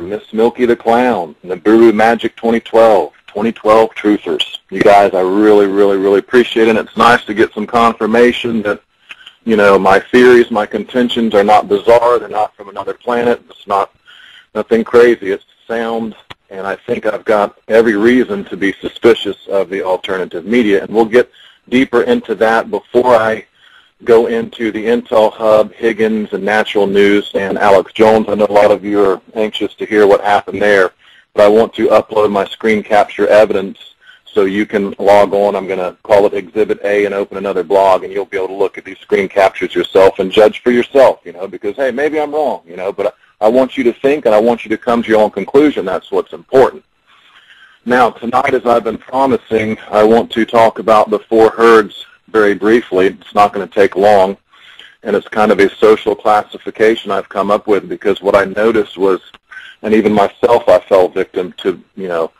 Miss Milky the Clown, Nibiru Magic 2012, 2012 Truthers. You guys, I really, really, really appreciate it. And it's nice to get some confirmation that, you know, my theories, my contentions are not bizarre. They're not from another planet. It's not nothing crazy. It's sound, and I think I've got every reason to be suspicious of the alternative media. And we'll get deeper into that before I go into the Intel Hub, Higgins, and Natural News, and Alex Jones. I know a lot of you are anxious to hear what happened there, but I want to upload my screen capture evidence so you can log on. I'm going to call it Exhibit A and open another blog, and you'll be able to look at these screen captures yourself and judge for yourself, you know, because, hey, maybe I'm wrong, you know, but I want you to think and I want you to come to your own conclusion. That's what's important. Now, tonight, as I've been promising, I want to talk about the four herds very briefly. It's not going to take long, and it's kind of a social classification I've come up with because what I noticed was, and even myself, I fell victim to, you know,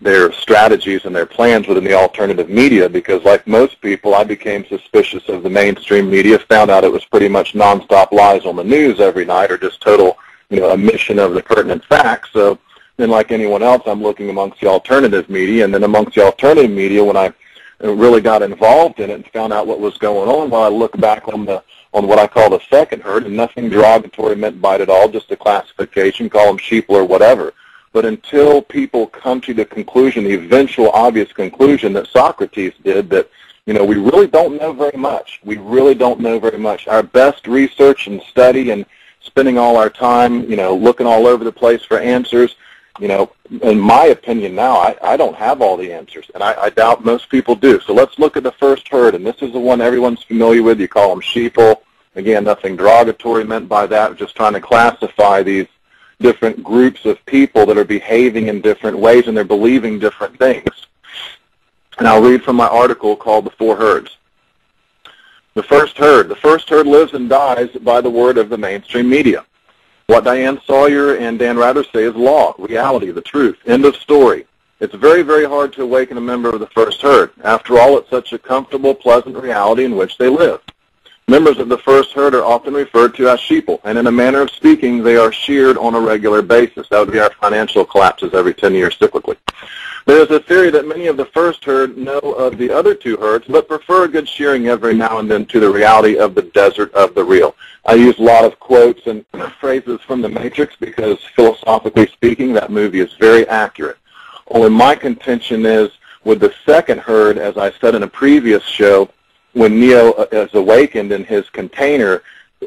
their strategies and their plans within the alternative media because like most people, I became suspicious of the mainstream media, found out it was pretty much nonstop lies on the news every night or just total, you know, omission of the pertinent facts. So then like anyone else, I'm looking amongst the alternative media and then amongst the alternative media when I Uh, really got involved in it and found out what was going on. While I look back on the on what I call the second herd, and nothing derogatory meant by it at all, just a classification, call them sheep or whatever. But until people come to the conclusion, the eventual obvious conclusion that Socrates did, that you know we really don't know very much. We really don't know very much. Our best research and study and spending all our time, you know, looking all over the place for answers you know, in my opinion now, I, I don't have all the answers, and I, I doubt most people do. So let's look at the first herd, and this is the one everyone's familiar with. You call them sheeple. Again, nothing derogatory meant by that, just trying to classify these different groups of people that are behaving in different ways and they're believing different things. And I'll read from my article called The Four Herds. The first herd. The first herd lives and dies by the word of the mainstream media. What Diane Sawyer and Dan Rather say is law, reality, the truth. End of story. It's very, very hard to awaken a member of the first herd. After all, it's such a comfortable, pleasant reality in which they live. Members of the first herd are often referred to as sheeple, and in a manner of speaking, they are sheared on a regular basis. That would be our financial collapses every 10 years cyclically. There is a theory that many of the first herd know of the other two herds, but prefer a good shearing every now and then to the reality of the desert of the real. I use a lot of quotes and phrases from The Matrix because philosophically speaking, that movie is very accurate. Only my contention is with the second herd, as I said in a previous show, when Neo uh, is awakened in his container,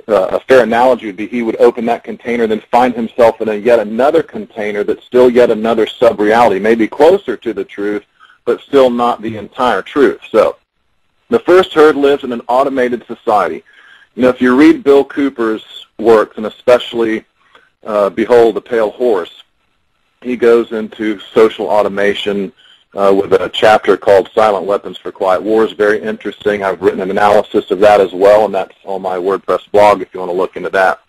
uh, a fair analogy would be he would open that container, then find himself in a yet another container that's still yet another sub-reality, maybe closer to the truth, but still not the entire truth. So the first herd lives in an automated society. You know, if you read Bill Cooper's works, and especially uh, Behold the Pale Horse, he goes into social automation, uh, with a chapter called Silent Weapons for Quiet Wars. Very interesting. I've written an analysis of that as well, and that's on my WordPress blog if you want to look into that.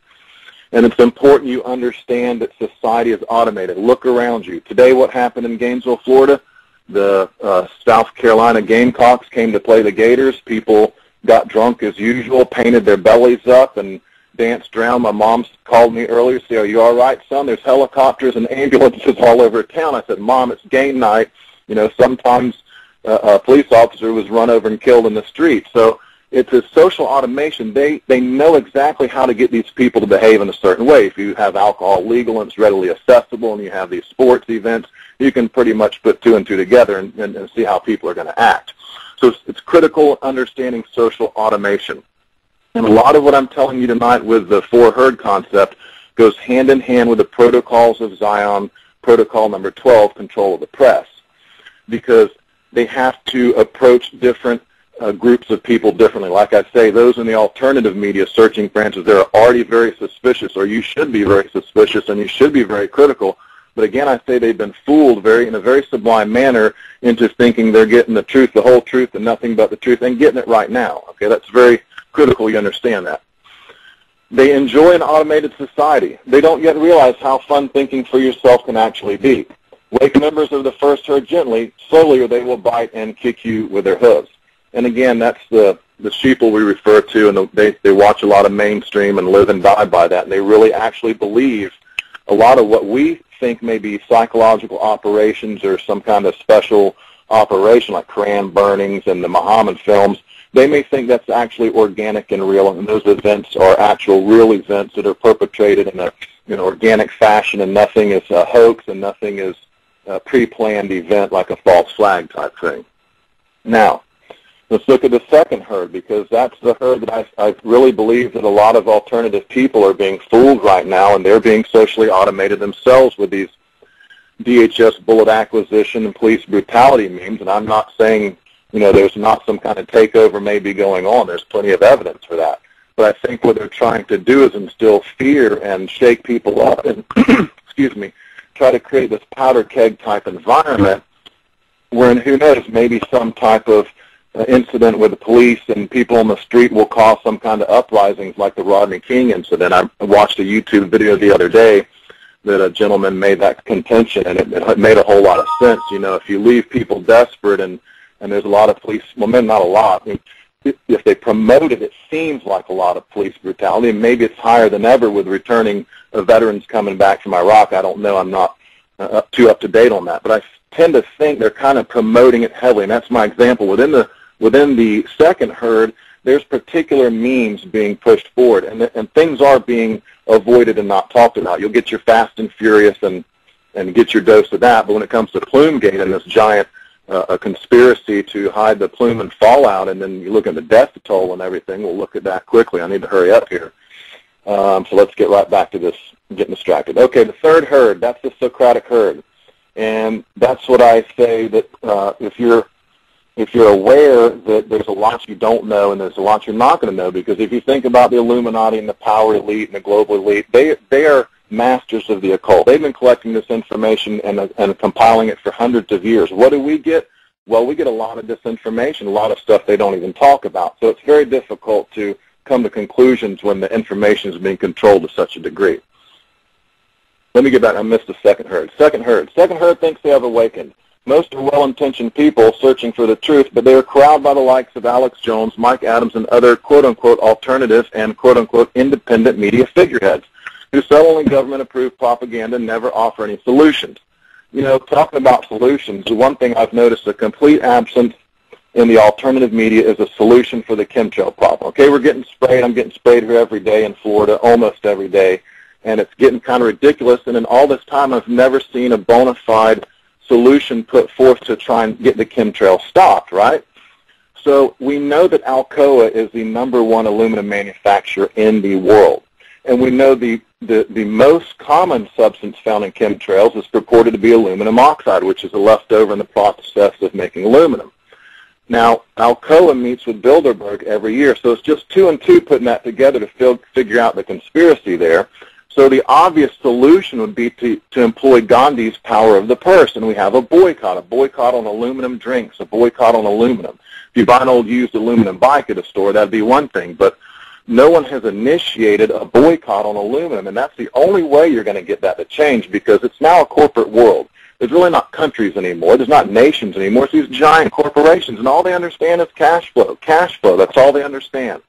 And it's important you understand that society is automated. Look around you. Today what happened in Gainesville, Florida, the uh, South Carolina Gamecocks came to play the Gators. People got drunk as usual, painted their bellies up, and danced around. My mom called me earlier, say, are you all right, son? There's helicopters and ambulances all over town. I said, Mom, it's game night. You know, sometimes uh, a police officer was run over and killed in the street. So it's a social automation. They they know exactly how to get these people to behave in a certain way. If you have alcohol legal and it's readily accessible, and you have these sports events, you can pretty much put two and two together and, and, and see how people are going to act. So it's, it's critical understanding social automation. And a lot of what I'm telling you tonight with the four herd concept goes hand in hand with the protocols of Zion, protocol number 12, control of the press because they have to approach different uh, groups of people differently. Like I say, those in the alternative media searching branches, they're already very suspicious, or you should be very suspicious, and you should be very critical. But again, I say they've been fooled very in a very sublime manner into thinking they're getting the truth, the whole truth, and nothing but the truth, and getting it right now. Okay, that's very critical. You understand that. They enjoy an automated society. They don't yet realize how fun thinking for yourself can actually be. Wake members of the first herd gently, slowly or they will bite and kick you with their hooves. And again, that's the, the sheeple we refer to, and they, they watch a lot of mainstream and live and die by that, and they really actually believe a lot of what we think may be psychological operations or some kind of special operation like Koran burnings and the Muhammad films, they may think that's actually organic and real, and those events are actual real events that are perpetrated in a in organic fashion, and nothing is a hoax and nothing is a pre-planned event like a false flag type thing. Now, let's look at the second herd because that's the herd that I, I really believe that a lot of alternative people are being fooled right now, and they're being socially automated themselves with these DHS bullet acquisition and police brutality memes. And I'm not saying you know there's not some kind of takeover maybe going on. There's plenty of evidence for that. But I think what they're trying to do is instill fear and shake people up and, excuse me, try to create this powder keg type environment wherein who knows, maybe some type of uh, incident with the police and people on the street will cause some kind of uprisings like the Rodney King incident. I watched a YouTube video the other day that a gentleman made that contention, and it, it made a whole lot of sense. You know, if you leave people desperate and and there's a lot of police, well, maybe not a lot. I mean, if they promote it, it seems like a lot of police brutality, and maybe it's higher than ever with returning veterans coming back from Iraq. I don't know. I'm not uh, too up to date on that, but I tend to think they're kind of promoting it heavily, and that's my example. Within the within the second herd, there's particular memes being pushed forward, and and things are being avoided and not talked about. You'll get your Fast and Furious and and get your dose of that, but when it comes to Plumegate and this giant uh, a conspiracy to hide the plume and fallout, and then you look at the death toll and everything. We'll look at that quickly. I need to hurry up here. Um, so let's get right back to this, getting distracted. Okay, the third herd, that's the Socratic herd. And that's what I say that uh, if you're if you're aware that there's a lot you don't know and there's a lot you're not going to know, because if you think about the Illuminati and the power elite and the global elite, they they are masters of the occult. They've been collecting this information and, uh, and compiling it for hundreds of years. What do we get? Well, we get a lot of disinformation, a lot of stuff they don't even talk about. So it's very difficult to come to conclusions when the information is being controlled to such a degree. Let me get back. I missed the second herd. Second herd. Second herd thinks they have awakened. Most are well-intentioned people searching for the truth, but they are corralled by the likes of Alex Jones, Mike Adams, and other quote-unquote alternative and quote-unquote independent media figureheads who sell only government-approved propaganda and never offer any solutions. You know, talking about solutions, the one thing I've noticed a complete absence in the alternative media is a solution for the chemtrail problem. Okay, we're getting sprayed. I'm getting sprayed here every day in Florida, almost every day, and it's getting kind of ridiculous. And in all this time, I've never seen a bona fide solution put forth to try and get the chemtrail stopped, right? So we know that Alcoa is the number one aluminum manufacturer in the world. And we know the the, the most common substance found in chemtrails is purported to be aluminum oxide, which is a leftover in the process of making aluminum. Now, Alcoa meets with Bilderberg every year, so it's just two and two putting that together to fil- figure out the conspiracy there. So the obvious solution would be to, to employ Gandhi's power of the purse, and we have a boycott, a boycott on aluminum drinks, a boycott on aluminum. If you buy an old used aluminum bike at a store, that'd be one thing, but no one has initiated a boycott on aluminum, and that's the only way you're going to get that to change because it's now a corporate world. There's really not countries anymore. There's not nations anymore. It's these giant corporations, and all they understand is cash flow. Cash flow, that's all they understand.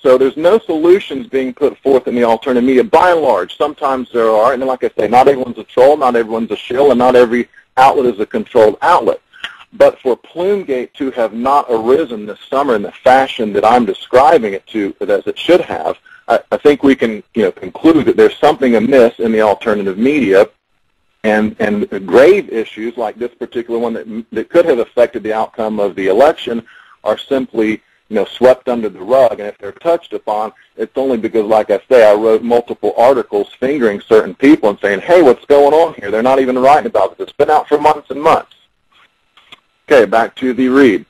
So there's no solutions being put forth in the alternative media. By and large, sometimes there are, and like I say, not everyone's a troll, not everyone's a shill, and not every outlet is a controlled outlet. But for Plumegate to have not arisen this summer in the fashion that I'm describing it to, as it should have, I, I think we can you know, conclude that there's something amiss in the alternative media and, and grave issues like this particular one that, that could have affected the outcome of the election are simply you know, swept under the rug. And if they're touched upon, it's only because, like I say, I wrote multiple articles fingering certain people and saying, hey, what's going on here? They're not even writing about this. It's been out for months and months. Okay, back to the read.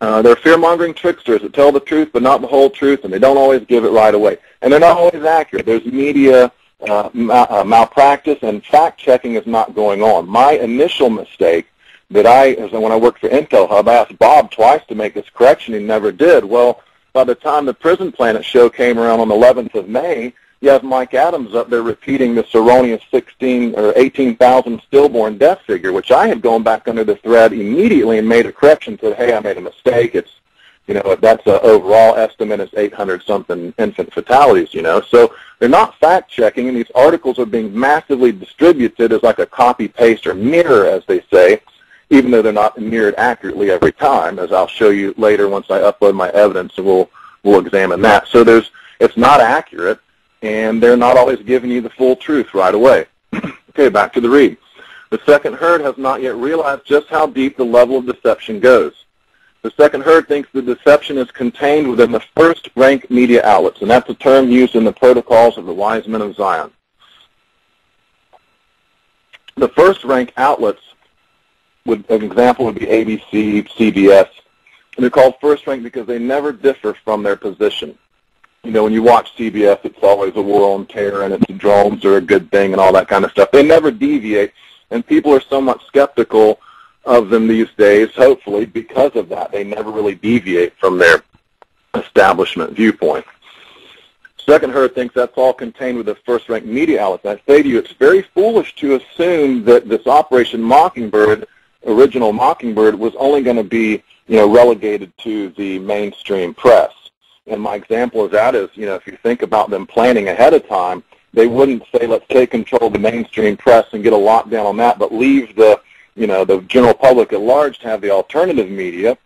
Uh, they're fear-mongering tricksters that tell the truth but not the whole truth, and they don't always give it right away. And they're not always accurate. There's media uh, ma- uh, malpractice, and fact-checking is not going on. My initial mistake that I, as when I worked for Intel Hub, I asked Bob twice to make this correction. He never did. Well, by the time the Prison Planet show came around on the 11th of May, you have Mike Adams up there repeating this erroneous 16 or 18,000 stillborn death figure, which I had gone back under the thread immediately and made a correction. Said, "Hey, I made a mistake. It's you know, that's an overall estimate is 800 something infant fatalities, you know. So they're not fact checking and these articles are being massively distributed as like a copy paste or mirror as they say, even though they're not mirrored accurately every time, as I'll show you later once I upload my evidence and we'll we'll examine that. So there's it's not accurate and they're not always giving you the full truth right away. okay, back to the read. The second herd has not yet realized just how deep the level of deception goes. The second herd thinks the deception is contained within the first rank media outlets, and that's a term used in the protocols of the wise men of Zion. The first rank outlets, would, an example would be ABC, CBS, and they're called first rank because they never differ from their position. You know, when you watch CBS, it's always a war on terror and it's drones are a good thing and all that kind of stuff. They never deviate, and people are somewhat skeptical of them these days, hopefully, because of that. They never really deviate from their establishment viewpoint. Second herd thinks that's all contained with the first-ranked media outlets. I say to you, it's very foolish to assume that this Operation Mockingbird, original Mockingbird, was only going to be, you know, relegated to the mainstream press. And my example of that is, you know, if you think about them planning ahead of time, they wouldn't say, let's take control of the mainstream press and get a lockdown on that, but leave the you know, the general public at large to have the alternative media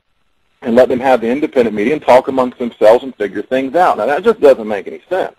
and let them have the independent media and talk amongst themselves and figure things out. Now, that just doesn't make any sense.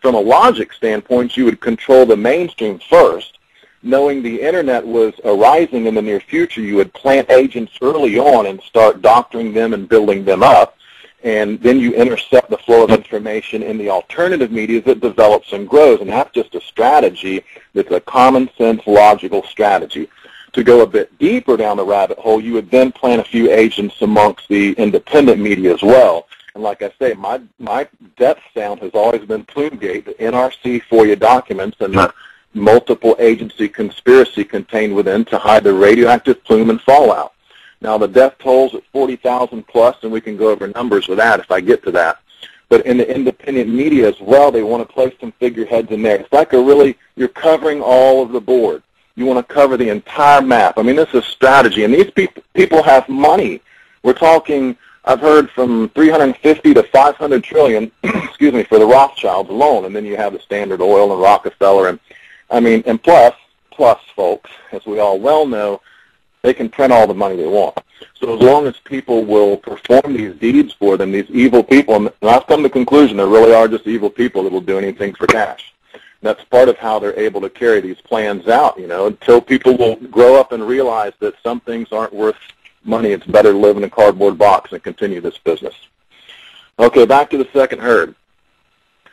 From a logic standpoint, you would control the mainstream first. Knowing the Internet was arising in the near future, you would plant agents early on and start doctoring them and building them up. And then you intercept the flow of information in the alternative media that develops and grows. And that's just a strategy that's a common sense, logical strategy to go a bit deeper down the rabbit hole, you would then plant a few agents amongst the independent media as well. And like I say, my my depth sound has always been Plumegate, the NRC FOIA documents, and the multiple agency conspiracy contained within to hide the radioactive plume and fallout. Now the death tolls at 40,000 plus, and we can go over numbers with that if I get to that. But in the independent media as well, they want to place some figureheads in there. It's like a really, you're covering all of the board. You want to cover the entire map. I mean, this is strategy, and these people people have money. We're talking. I've heard from 350 to 500 trillion, excuse me, for the Rothschilds alone, and then you have the Standard Oil and Rockefeller, and I mean, and plus, plus, folks, as we all well know, they can print all the money they want. So as long as people will perform these deeds for them, these evil people, and I've come to the conclusion there really are just evil people that will do anything for cash that's part of how they're able to carry these plans out, you know, until people will grow up and realize that some things aren't worth money. It's better to live in a cardboard box and continue this business. Okay, back to the second herd.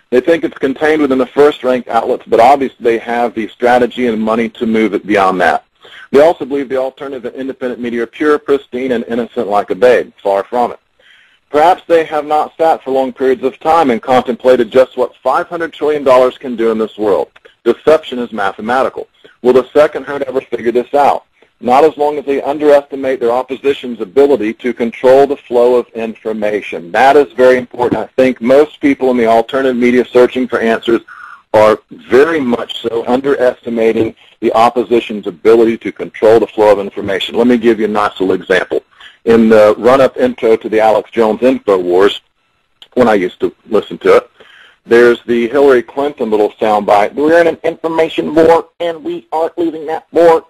They think it's contained within the first-ranked outlets, but obviously they have the strategy and money to move it beyond that. They also believe the alternative and independent media are pure, pristine, and innocent like a babe. Far from it. Perhaps they have not sat for long periods of time and contemplated just what $500 trillion can do in this world. Deception is mathematical. Will the second herd ever figure this out? Not as long as they underestimate their opposition's ability to control the flow of information. That is very important. I think most people in the alternative media searching for answers are very much so underestimating the opposition's ability to control the flow of information. Let me give you a nice little example in the run-up intro to the Alex Jones Info Wars, when I used to listen to it, there's the Hillary Clinton little soundbite. We're in an information war, and we aren't losing that war.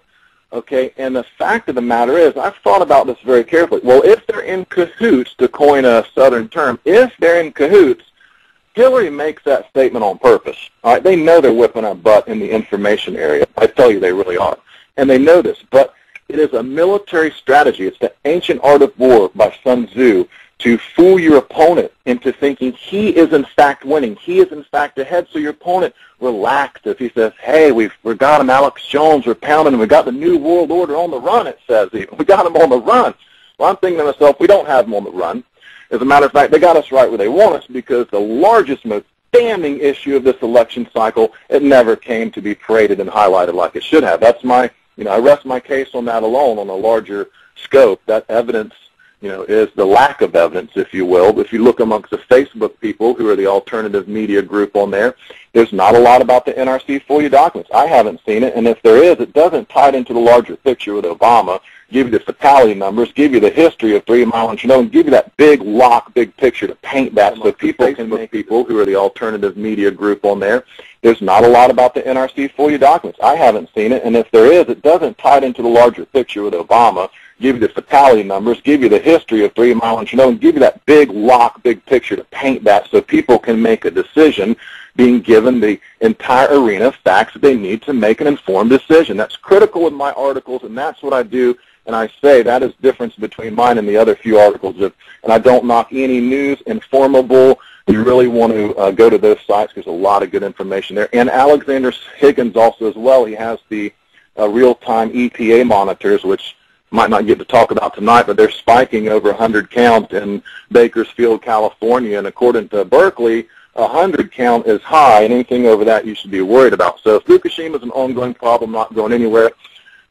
Okay, and the fact of the matter is, I've thought about this very carefully. Well, if they're in cahoots, to coin a Southern term, if they're in cahoots, Hillary makes that statement on purpose. All right, they know they're whipping our butt in the information area. I tell you, they really are, and they know this. But it is a military strategy. It's the ancient art of war by Sun Tzu to fool your opponent into thinking he is in fact winning. He is in fact ahead. So your opponent relaxes. He says, hey, we've, we got him Alex Jones. We're pounding him. We got the new world order on the run, it says. We got him on the run. Well, I'm thinking to myself, we don't have him on the run. As a matter of fact, they got us right where they want us because the largest, most damning issue of this election cycle, it never came to be paraded and highlighted like it should have. That's my you know, I rest my case on that alone on a larger scope. That evidence you know, is the lack of evidence, if you will. If you look amongst the Facebook people who are the alternative media group on there, there's not a lot about the NRC FOIA documents. I haven't seen it, and if there is, it doesn't tie it into the larger picture with Obama, give you the fatality numbers, give you the history of Three Mile and and give you that big lock, big picture to paint that so people can people who are the alternative media group on there. There's not a lot about the NRC FOIA documents. I haven't seen it, and if there is, it doesn't tie it into the larger picture with Obama, give you the fatality numbers, give you the history of Three Mile and Chernobyl, and give you that big lock, big picture to paint that so people can make a decision being given the entire arena of facts that they need to make an informed decision. That's critical in my articles, and that's what I do. And I say that is difference between mine and the other few articles. And I don't knock any news, Enformable. You really want to uh, go to those sites. There's a lot of good information there. And Alexander Higgins also as well. He has the uh, real-time EPA monitors, which might not get to talk about tonight, but they're spiking over 100 count in Bakersfield, California. And according to Berkeley, 100 count is high, and anything over that you should be worried about. So Fukushima is an ongoing problem, not going anywhere.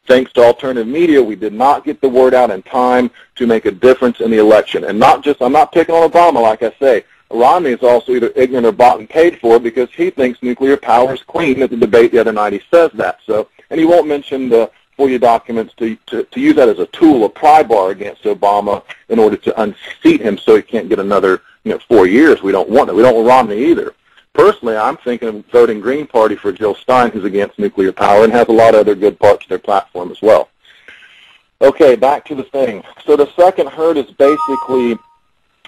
Thanks to alternative media, we did not get the word out in time to make a difference in the election. And not just, I'm not picking on Obama, like I say. Romney is also either ignorant or bought and paid for because he thinks nuclear power is clean. At the debate the other night, he says that. So, and he won't mention the FOIA documents to, to, to use that as a tool, a pry bar against Obama in order to unseat him so he can't get another you know, four years. We don't want it. We don't want Romney either. Personally, I'm thinking of voting Green Party for Jill Stein, who's against nuclear power and has a lot of other good parts of their platform as well. Okay, back to the thing. So the second herd is basically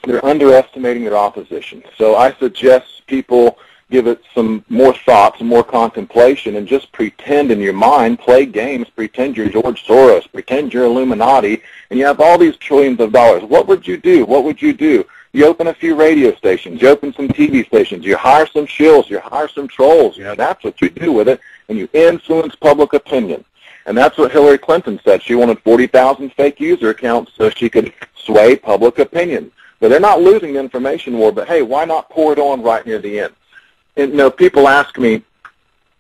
they're underestimating their opposition. So I suggest people give it some more thought, some more contemplation, and just pretend in your mind, play games, pretend you're George Soros, pretend you're Illuminati, and you have all these trillions of dollars. What would you do? What would you do? You open a few radio stations, you open some TV stations, you hire some shills, you hire some trolls. You know, that's what you do with it, and you influence public opinion. And that's what Hillary Clinton said. She wanted 40,000 fake user accounts so she could sway public opinion. But they're not losing the information war, but hey, why not pour it on right near the end? You know, people ask me,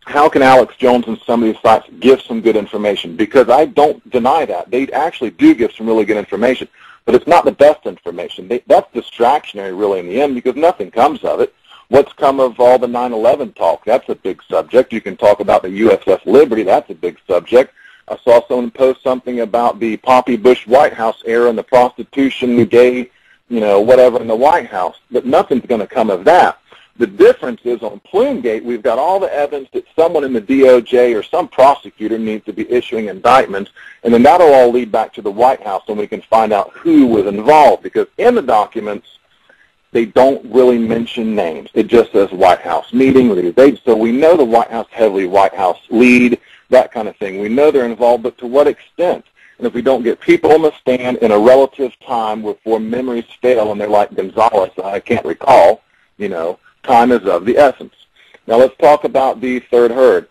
how can Alex Jones and some of these sites give some good information? Because I don't deny that. They actually do give some really good information, but it's not the best information. They, that's distractionary really in the end because nothing comes of it. What's come of all the 9-11 talk? That's a big subject. You can talk about the USS Liberty. That's a big subject. I saw someone post something about the Poppy Bush White House era and the prostitution, the gay, you know, whatever in the White House. But nothing's going to come of that. The difference is on Plumegate, we've got all the evidence that someone in the DOJ or some prosecutor needs to be issuing indictments, and then that'll all lead back to the White House, and we can find out who was involved. Because in the documents, they don't really mention names. It just says White House meeting. So we know the White House heavily White House lead, that kind of thing. We know they're involved, but to what extent? And if we don't get people on the stand in a relative time before memories fail and they're like Gonzales, I can't recall, you know, time is of the essence. Now let's talk about the third herd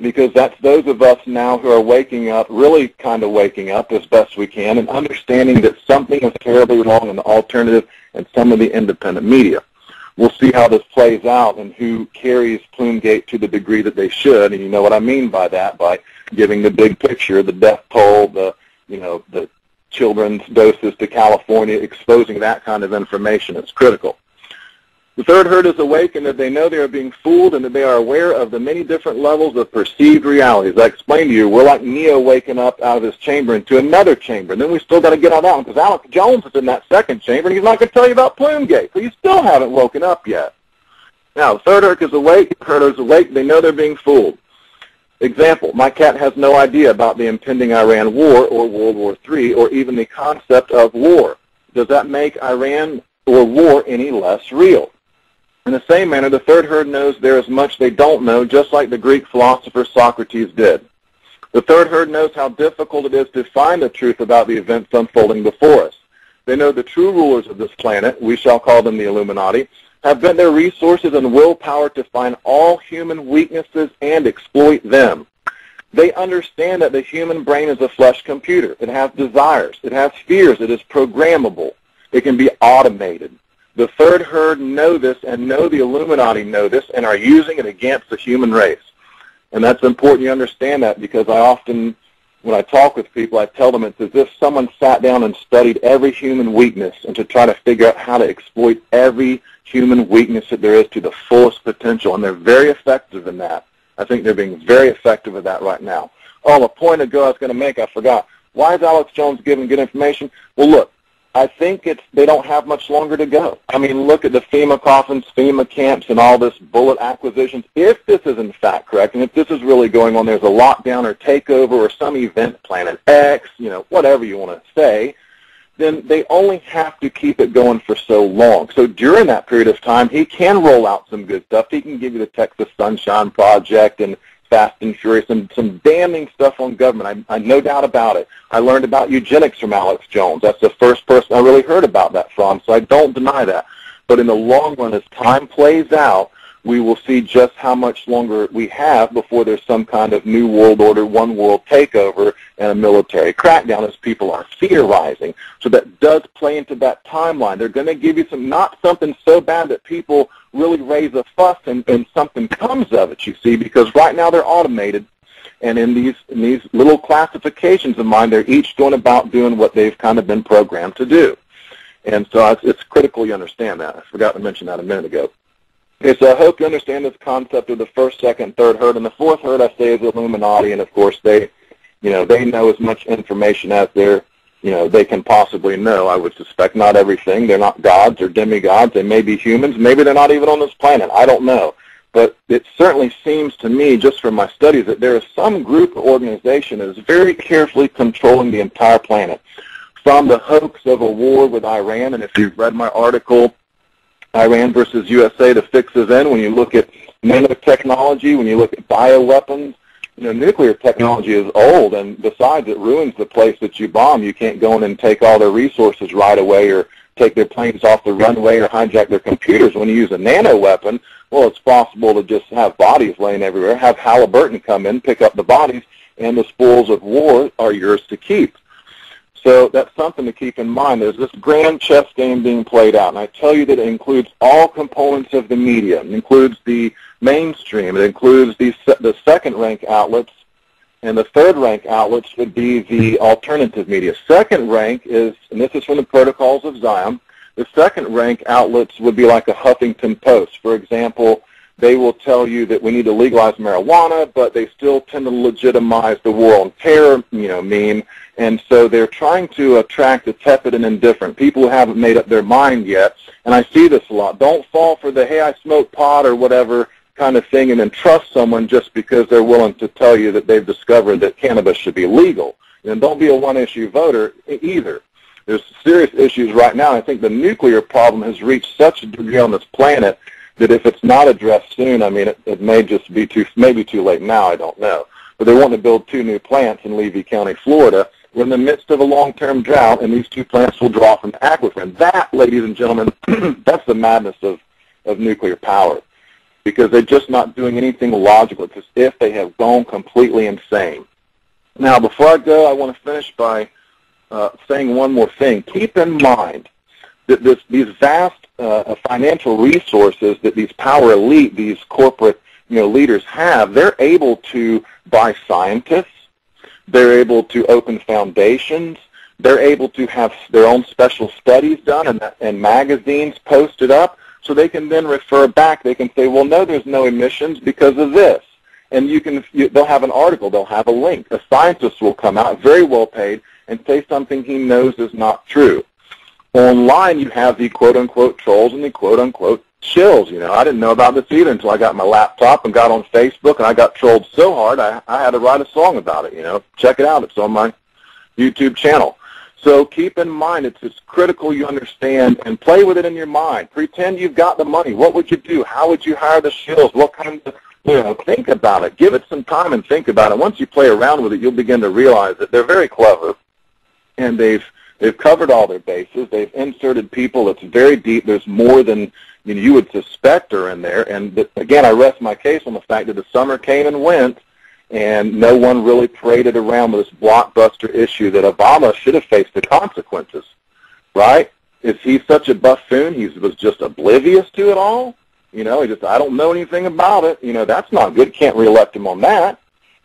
because that's those of us now who are waking up, really kind of waking up as best we can and understanding that something is terribly wrong in the alternative and some of the independent media. We'll see how this plays out and who carries Plumegate to the degree that they should, and you know what I mean by that, by giving the big picture, the death toll, the, you know, the children's doses to California, exposing that kind of information is critical. The third herd is awakened that they know they are being fooled and that they are aware of the many different levels of perceived realities. I explained to you, we're like Neo waking up out of his chamber into another chamber. And then we still got to get on that one because Alex Jones is in that second chamber and he's not going to tell you about Plumegate. So you still haven't woken up yet. Now, the third herd is awake. Herd is awake. They know they're being fooled. Example, my cat has no idea about the impending Iran war or World War III or even the concept of war. Does that make Iran or war any less real? In the same manner, the third herd knows there is much they don't know, just like the Greek philosopher Socrates did. The third herd knows how difficult it is to find the truth about the events unfolding before us. They know the true rulers of this planet, we shall call them the Illuminati, have bent their resources and willpower to find all human weaknesses and exploit them. They understand that the human brain is a flesh computer. It has desires. It has fears. It is programmable. It can be automated. The third herd know this and know the Illuminati know this and are using it against the human race. And that's important you understand that because I often when I talk with people, I tell them it's as if someone sat down and studied every human weakness and to try to figure out how to exploit every human weakness that there is to the fullest potential. And they're very effective in that. I think they're being very effective at that right now. Oh, a point ago I was going to make, I forgot. Why is Alex Jones giving good information? Well, look, I think it's they don't have much longer to go. I mean, look at the FEMA coffins, FEMA camps, and all this bullet acquisitions. If this is in fact correct, and if this is really going on, there's a lockdown or takeover or some event plan, X, you know, whatever you want to say, then they only have to keep it going for so long. So during that period of time, he can roll out some good stuff. He can give you the Texas Sunshine Project and Fast and Furious and some damning stuff on government. I, I no doubt about it. I learned about eugenics from Alex Jones. That's the first person I really heard about that from, so I don't deny that. But in the long run, as time plays out, we will see just how much longer we have before there's some kind of new world order, one world takeover, and a military crackdown as people are theorizing. So that does play into that timeline. They're going to give you some, not something so bad that people really raise a fuss and, and something comes of it, you see, because right now they're automated. And in these, in these little classifications of mine, they're each going about doing what they've kind of been programmed to do. And so it's, it's critical you understand that. I forgot to mention that a minute ago. Okay, so I hope you understand this concept of the first, second, third herd. And the fourth herd, I say, is Illuminati. And, of course, they, you know, they know as much information as they're you know, they can possibly know. I would suspect not everything. They're not gods or demigods. They may be humans. Maybe they're not even on this planet. I don't know. But it certainly seems to me, just from my studies, that there is some group or organization that is very carefully controlling the entire planet. From the hoax of a war with Iran, and if you've read my article, Iran versus USA, the fix is in, when you look at nanotechnology, when you look at bioweapons, you know, nuclear technology is old, and besides, it ruins the place that you bomb. You can't go in and take all their resources right away, or take their planes off the runway, or hijack their computers. When you use a nano weapon, well, it's possible to just have bodies laying everywhere. Have Halliburton come in, pick up the bodies, and the spoils of war are yours to keep. So that's something to keep in mind. There's this grand chess game being played out, and I tell you that it includes all components of the media. It includes the mainstream. It includes the, the second rank outlets, and the third rank outlets would be the alternative media. Second rank is, and this is from the Protocols of Zion, the second rank outlets would be like a Huffington Post. For example, they will tell you that we need to legalize marijuana, but they still tend to legitimize the war on terror, you know, meme. And so they're trying to attract the tepid and indifferent, people who haven't made up their mind yet. And I see this a lot. Don't fall for the, hey, I smoke pot or whatever kind of thing and then trust someone just because they're willing to tell you that they've discovered that cannabis should be legal. And don't be a one-issue voter either. There's serious issues right now. I think the nuclear problem has reached such a degree on this planet that if it's not addressed soon, I mean, it, it may just be too, maybe too late now, I don't know. But they want to build two new plants in Levy County, Florida. We're in the midst of a long-term drought, and these two plants will draw from the aquifer. And that, ladies and gentlemen, that's the madness of, of nuclear power because they're just not doing anything logical. It's as if they have gone completely insane. Now, before I go, I want to finish by uh, saying one more thing. Keep in mind that this, these vast uh, financial resources that these power elite, these corporate you know, leaders have, they're able to buy scientists. They're able to open foundations. They're able to have their own special studies done and, and magazines posted up so they can then refer back. They can say, well, no, there's no emissions because of this. And you can, you, they'll have an article, they'll have a link. A scientist will come out, very well paid, and say something he knows is not true. Online, you have the quote-unquote trolls and the quote-unquote chills. You know, I didn't know about this either until I got my laptop and got on Facebook, and I got trolled so hard I, I had to write a song about it. You know, check it out. It's on my YouTube channel. So keep in mind, it's, it's critical you understand and play with it in your mind. Pretend you've got the money. What would you do? How would you hire the shills? What kind of, you know, think about it. Give it some time and think about it. Once you play around with it, you'll begin to realize that they're very clever and they've, they've covered all their bases. They've inserted people It's very deep. There's more than you, know, you would suspect are in there. And again, I rest my case on the fact that the summer came and went and no one really paraded around with this blockbuster issue that Obama should have faced the consequences, right? Is he such a buffoon? He was just oblivious to it all. You know, he just I don't know anything about it. You know, that's not good. Can't reelect him on that.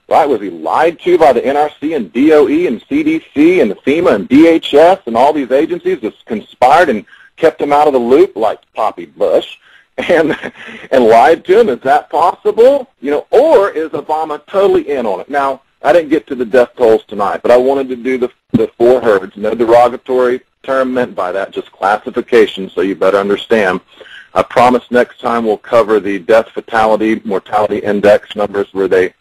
Right? Was he lied to by the NRC and DOE and CDC and the FEMA and DHS and all these agencies that conspired and kept him out of the loop like Poppy Bush and and lied to him? Is that possible? You know, or is Obama totally in on it? Now, I didn't get to the death tolls tonight, but I wanted to do the the four herds. No derogatory term meant by that, just classification, so you better understand. I promise next time we'll cover the death fatality mortality index numbers where they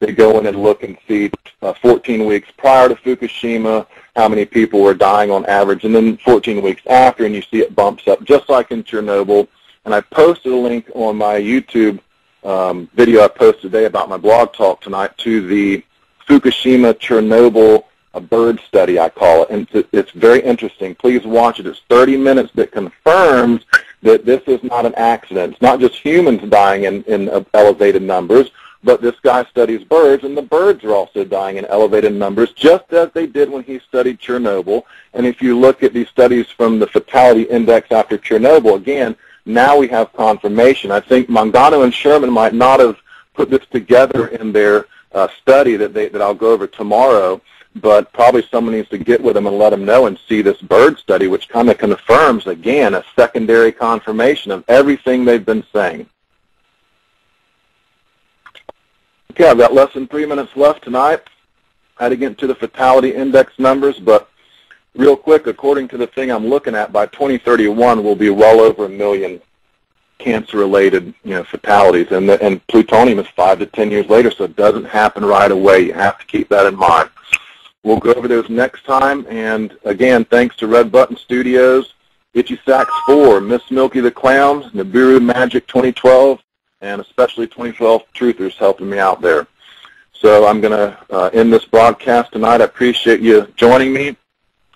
they go in and look and see uh, 14 weeks prior to Fukushima how many people were dying on average, and then 14 weeks after, and you see it bumps up just like in Chernobyl. And I posted a link on my YouTube um, video I posted today about my blog talk tonight to the Fukushima Chernobyl a bird study, I call it, and it's, very interesting. Please watch it. It's 30 minutes that confirms that this is not an accident. It's not just humans dying in, in elevated numbers, but this guy studies birds, and the birds are also dying in elevated numbers, just as they did when he studied Chernobyl. And if you look at these studies from the fatality index after Chernobyl, again, now we have confirmation. I think Mangano and Sherman might not have put this together in their uh, study that, they, that I'll go over tomorrow, but probably someone needs to get with them and let them know and see this bird study, which kind of confirms, again, a secondary confirmation of everything they've been saying. Okay, I've got less than three minutes left tonight. I had to get into the fatality index numbers, but real quick, according to the thing I'm looking at, by 2031 we'll be well over a million cancer-related you know, fatalities, and, the, and plutonium is five to ten years later, so it doesn't happen right away. You have to keep that in mind. We'll go over those next time. And again, thanks to Red Button Studios, Itchy Sacks 4, Miss Milky the Clown, Nibiru Magic 2012, and especially 2012 Truthers helping me out there. So I'm going to uh, end this broadcast tonight. I appreciate you joining me.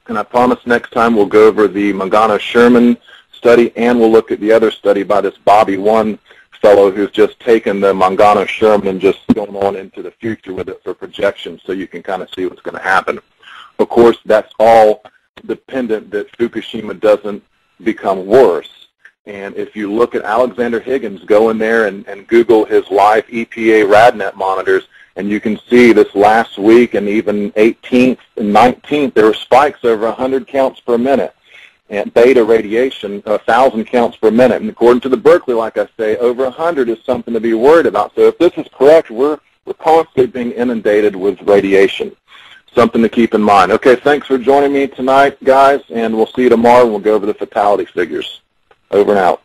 And I promise next time we'll go over the Mangano-Sherman study and we'll look at the other study by this Bobby One fellow who's just taken the Mangano Sherman and just going on into the future with it for projections so you can kind of see what's going to happen. Of course, that's all dependent that Fukushima doesn't become worse. And if you look at Alexander Higgins, go in there and, and Google his live EPA RadNet monitors, and you can see this last week and even 18th and 19th, there were spikes over 100 counts per minute and beta radiation, a thousand counts per minute. And according to the Berkeley, like I say, over hundred is something to be worried about. So if this is correct, we're we're constantly being inundated with radiation. Something to keep in mind. Okay, thanks for joining me tonight, guys, and we'll see you tomorrow. We'll go over the fatality figures. Over and out.